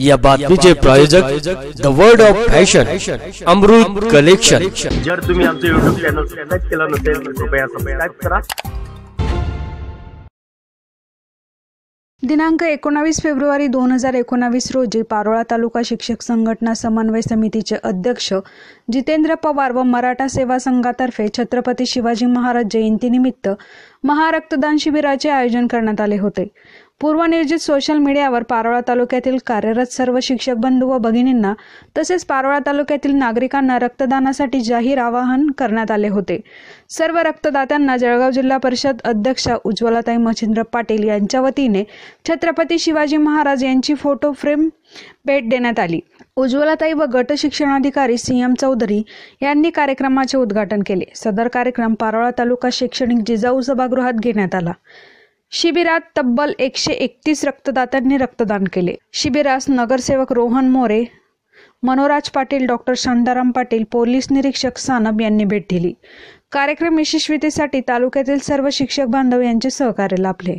या बातमीचे प्रायोजक the word of fashion Amrit collection जर तुम्ही आमचे युट्यूब चॅनल सबस्क्राईब केलं नसेल तर कृपया सबस्क्राईब करा. दिनांक एकोणावीस फेब्रुवारी दोन हजार एकोणावीस रोजी पारोळा तालुका शिक्षक संघटना समन्वय समितीचे अध्यक्ष जितेंद्र पवार व मराठा सेवा संघातर्फे छत्रपती शिवाजी महाराज जयंतीनिमित्त महारक्तदान शिबिराचे आयोजन करण्यात आले होते. पूर्वनियोजित सोशल मीडियावर पारोळा तालुक्यातील कार्यरत सर्व शिक्षक बंधू व भगिनींना तसेच पारोळा तालुक्यातील नागरिकांना रक्तदानासाठी जाहीर आवाहन करण्यात आले होते. सर्व रक्तदात्यांना जळगाव जिल्हा परिषद अध्यक्षा उज्ज्वलाताई मच्छिंद्र पाटील यांच्या वतीने छत्रपती शिवाजी महाराज यांची फोटो फ्रेम भेट देण्यात आली. उज्ज्वलाताई व गट शिक्षणाधिकारी सी एम चौधरी यांनी कार्यक्रमाचे उद्घाटन केले. सदर कार्यक्रम पारोळा तालुका शैक्षणिक जिजाऊ सभागृहात घेण्यात आला. शिबिरात तब्बल एकशे एकतीस रक्तदात्यांनी रक्तदान केले. शिबिरास नगरसेवक रोहन मोरे मनोराज पाटील डॉक्टर शांताराम पाटील पोलीस निरीक्षक सानब यांनी भेट दिली. कार्यक्रम यशस्वीतेसाठी तालुक्यातील सर्व शिक्षक बांधव यांचे सहकार्य लाभले.